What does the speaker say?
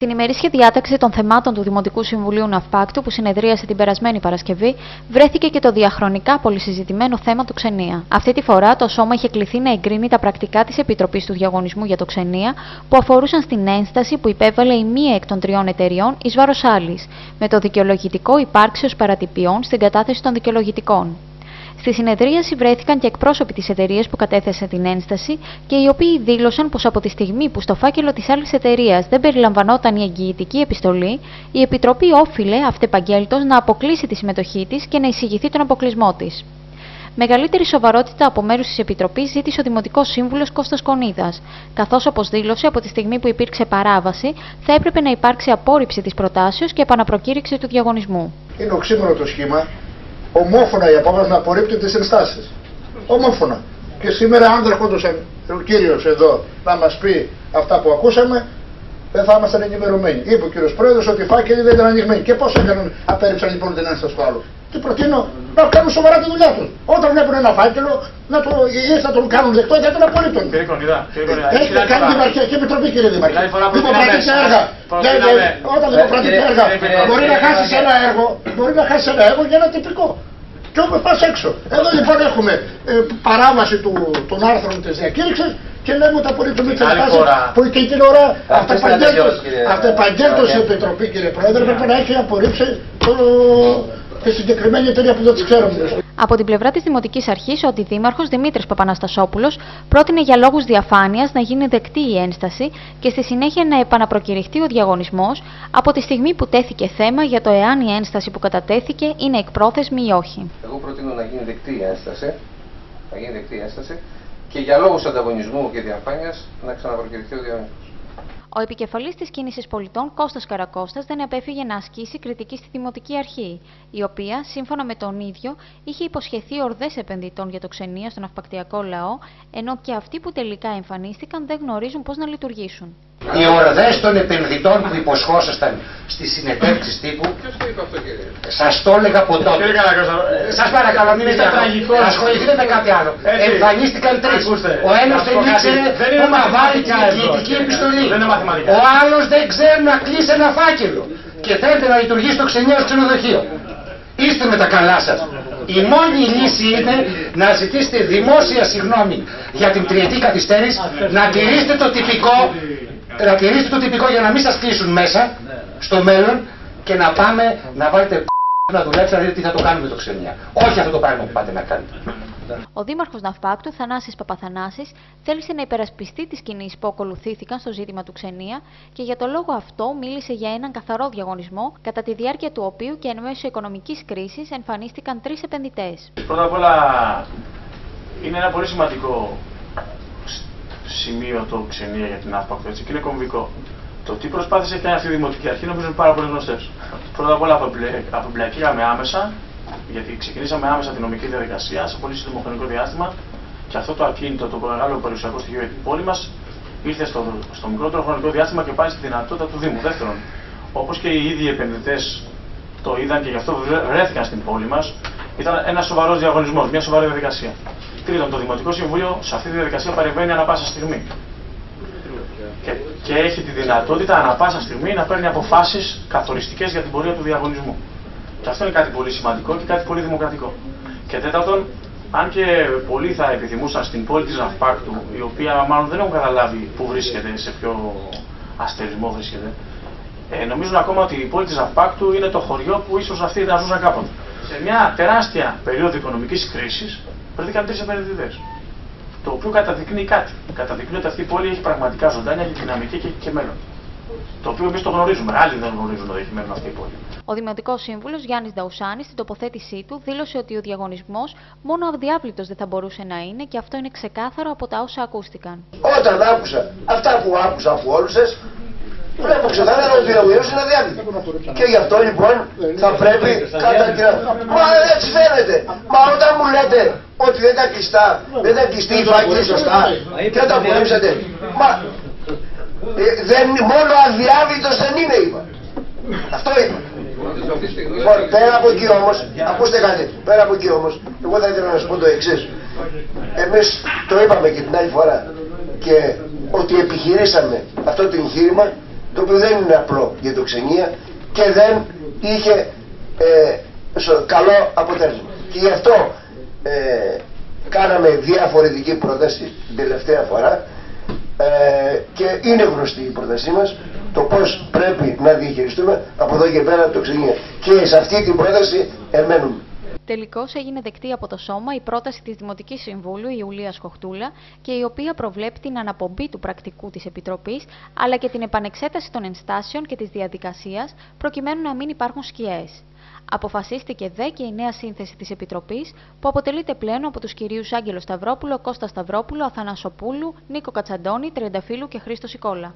Την ημερήσια διάταξη των θεμάτων του Δημοτικού Συμβουλίου Ναυπάκτου, που συνεδρίασε την περασμένη Παρασκευή, βρέθηκε και το διαχρονικά πολυσυζητημένο θέμα του Ξενία. Αυτή τη φορά το Σώμα είχε κληθεί να εγκρίνει τα πρακτικά της Επιτροπής του Διαγωνισμού για το Ξενία, που αφορούσαν στην ένσταση που υπέβαλε η μία εκ των τριών εταιριών εις βάρος άλλης, με το δικαιολογητικό υπάρξεως παρατυπιών στην κατάθεση των δικαιολογητικών. Στη συνεδρίαση βρέθηκαν και εκπρόσωποι της εταιρείας που κατέθεσε την ένσταση και οι οποίοι δήλωσαν πως από τη στιγμή που στο φάκελο της άλλης εταιρείας δεν περιλαμβανόταν η εγγυητική επιστολή, η Επιτροπή όφιλε αυτεπαγγέλτο να αποκλείσει τη συμμετοχή της και να εισηγηθεί τον αποκλεισμό της. Μεγαλύτερη σοβαρότητα από μέρους της Επιτροπής ζήτησε ο Δημοτικός Σύμβουλος Κώστας Κονίδας, καθώς όπως δήλωσε από τη στιγμή που υπήρξε παράβαση θα έπρεπε να υπάρξει απόρριψη της προτάσεως και επαναπροκήρυξη του διαγωνισμού. Είναι οξύμορο το σχήμα ομόφωνα η απόφαση να απορρίπτει τις ενστάσεις. Ομόφωνα. Και σήμερα, αν δεχόντουσαν ο κύριος εδώ να μας πει αυτά που ακούσαμε, δεν θα ήμασταν ενημερωμένοι. Είπε ο κύριος Πρόεδρος ότι οι φάκελοι δεν ήταν ανοιγμένοι. Και πώς έκαναν, απέρριψαν λοιπόν την ένσταση του άλλου. Και προτείνω να κάνουν σοβαρά τη δουλειά τους. Όταν βλέπουν ένα φάκελο, να το, ή θα τον κάνουν δεκτό ή θα τον απορρίπτουν. Έχετε κάνει δημαρχιακή επιτροπή, κύριε Δημαρχέ. Δημοκρατικά έργα. Όταν δημοκρατικά έργα μπορεί να χάσεις ένα έργο, μπορεί να χάσεις ένα έργο για ένα τυπικό. Και όπως πας έξω. Εδώ λοιπόν έχουμε ε, παράβαση του, των άρθρων της διακήρυξης και λέμε ότι απορρίπτουμε τι ενστάσει που και την ώρα αυτεπαγγέλτο η Επιτροπή, κύριε Πρόεδρε, πρέπει να έχει απορρίψει το, τη συγκεκριμένη εταιρεία που δεν τη ξέρουμε. Από την πλευρά της Δημοτικής Αρχής, ο Αντιδήμαρχος Δημήτρης Παπαναστασόπουλος πρότεινε για λόγους διαφάνειας να γίνει δεκτή η ένσταση και στη συνέχεια να επαναπροκηρυχτεί ο διαγωνισμός από τη στιγμή που τέθηκε θέμα για το εάν η ένσταση που κατατέθηκε είναι εκπρόθεσμη ή όχι. Εγώ προτείνω να γίνει δεκτή η ένσταση, να γίνει δεκτή η ένσταση και για λόγους ανταγωνισμού και διαφάνειας να ξαναπροκηρυχθεί ο διαγωνισμός. Ο επικεφαλής της κίνησης πολιτών Κώστας Καρακώστας δεν επέφυγε να ασκήσει κριτική στη Δημοτική Αρχή, η οποία, σύμφωνα με τον ίδιο, είχε υποσχεθεί ορδές επενδυτών για το ξενία στον αυπακτιακό λαό, ενώ και αυτοί που τελικά εμφανίστηκαν δεν γνωρίζουν πώς να λειτουργήσουν. Οι ορδές των επενδυτών που υποσχόσασταν στις συνεντεύξεις τύπου Σας το έλεγα από τότε. Σας παρακαλώ μην είστε τραγικός. Ασχοληθείτε με κάτι άλλο. Εμφανίστηκαν τρεις. Ο ένας δεν ήξερε που να βάλει την εγγυητική επιστολή. Ο άλλος δεν ξέρει να κλείσει ένα φάκελο. Και θέλετε να λειτουργήσει το ξενιαίο ξενοδοχείο. Είστε με τα καλά σας. Η μόνη λύση είναι να ζητήσετε δημόσια συγγνώμη για την τριετή καθυστέρηση, να τηρήσετε το τυπικό να τηρήσετε το τυπικό για να μην σας κλείσουν μέσα ναι. στο μέλλον και να πάμε να βάλετε να δουλέψετε να δείτε τι θα το κάνουμε το ξενιά. Όχι αυτό το πράγμα που πάτε να κάνετε. Ο Δήμαρχος Ναυπάκτου, Θανάσης Παπαθανάσης, θέλησε να υπερασπιστεί τις κινήσεις που ακολουθήθηκαν στο ζήτημα του ξενία και για το λόγο αυτό μίλησε για έναν καθαρό διαγωνισμό, κατά τη διάρκεια του οποίου και εν μέσω οικονομικής κρίσης εμφανίστηκαν τρεις επενδυτές. Πρώτα απ' όλα, είναι ένα πολύ σημαντικό σημείο το ξενία για την ΑΦΠΑΚ έτσι και είναι κομβικό. Το τι προσπάθησε και αυτή η Δημοτική Αρχή νομίζω είναι πάρα πολύ γνωστές. Πρώτα απ' όλα απεμπλακήκαμε άμεσα, γιατί ξεκινήσαμε άμεσα την νομική διαδικασία σε πολύ σύντομο χρονικό διάστημα και αυτό το ακίνητο, το μεγάλο περιουσιακό στοιχείο για την πόλη μας ήρθε στο, στο μικρότερο χρονικό διάστημα και πάει στη δυνατότητα του Δήμου. Δεύτερον, όπως και οι ίδιοι επενδυτές το είδαν και γι' αυτό βρέθηκαν στην πόλη μας, ήταν ένα σοβαρός διαγωνισμός, μια σοβαρή διαδικασία. Τρίτον, το Δημοτικό Συμβούλιο σε αυτή τη διαδικασία παρεμβαίνει ανα πάσα στιγμή. Και, και έχει τη δυνατότητα ανα πάσα στιγμή να παίρνει αποφάσεις καθοριστικές για την πορεία του διαγωνισμού. Και αυτό είναι κάτι πολύ σημαντικό και κάτι πολύ δημοκρατικό. Και τέταρτον, αν και πολλοί θα επιθυμούσαν στην πόλη της Ναυπάκτου, η οποία μάλλον δεν έχουν καταλάβει πού βρίσκεται, σε ποιο αστερισμό βρίσκεται, ε, νομίζουν ακόμα ότι η πόλη της Ναυπάκτου είναι το χωριό που ίσως αυτοί να ζούσαν κάποτε. Σε μια τεράστια περίοδο οικονομικής κρίσης, βρεθήκαν τρει επενδυτές. Το οποίο καταδεικνύει κάτι. Καταδεικνύει ότι αυτή η πόλη έχει πραγματικά ζωντάνια, έχει δυναμική και έχει και μέλλον. Το οποίο εμείς το γνωρίζουμε. Άλλοι δεν γνωρίζουν ότι έχει μέλλον αυτή η πόλη. Ο Δημοτικός Σύμβουλος Γιάννης Δαουσάνη στην τοποθέτησή του δήλωσε ότι ο διαγωνισμός μόνο αδιάπλητος δεν θα μπορούσε να είναι και αυτό είναι ξεκάθαρο από τα όσα ακούστηκαν. Όταν άκουσα αυτά που άκουσα από όλους σας, Βλέπω ξεκάθαρα ότι ο ιός είναι αδιάκριτο. Και γι' αυτό λοιπόν θα πρέπει κατά Μα έτσι φαίνεται. Μα όταν μου λέτε ότι δεν τα κλειστά, δεν τα κλειστεί η φάκη σωστά και τα απορρίψατε. Μα ε, δεν, μόνο αδιάβητος δεν είναι είπα. Αυτό είπα. Λοιπόν, πέρα από εκεί όμως, ακούστε κάτι, πέρα από εκεί όμως, εγώ θα ήθελα να σας πω το εξή. Εμείς το είπαμε και την άλλη φορά και ότι επιχειρήσαμε αυτό το εγχείρημα το οποίο δεν είναι απλό για το ξενία και δεν είχε ε, καλό αποτέλεσμα. Και γι' αυτό ε, κάναμε διαφορετική πρόταση την τελευταία φορά ε, και είναι γνωστή η πρότασή μας το πώς πρέπει να διαχειριστούμε από εδώ και πέρα το ξενία. Και σε αυτή την πρόταση εμένουμε. Τελικώς έγινε δεκτή από το Σώμα η πρόταση της Δημοτικής Συμβούλου Ιουλία Κοχτούλα και η οποία προβλέπει την αναπομπή του πρακτικού της Επιτροπής αλλά και την επανεξέταση των ενστάσεων και της διαδικασίας προκειμένου να μην υπάρχουν σκιές. Αποφασίστηκε δε και η νέα σύνθεση της Επιτροπής, που αποτελείται πλέον από τους κυρίους Άγγελο Σταυρόπουλο, Κώστα Σταυρόπουλο, Αθανασοπούλου, Νίκο Κατσαντώνη, Τριανταφύλου και Χρήστο Σικόλα.